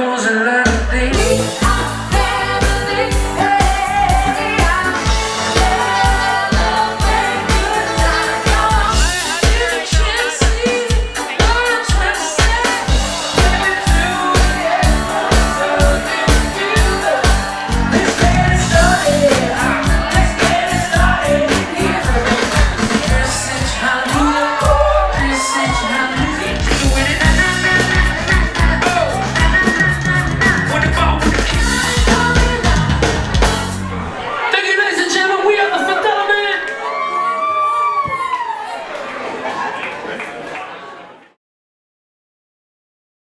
goes and learns.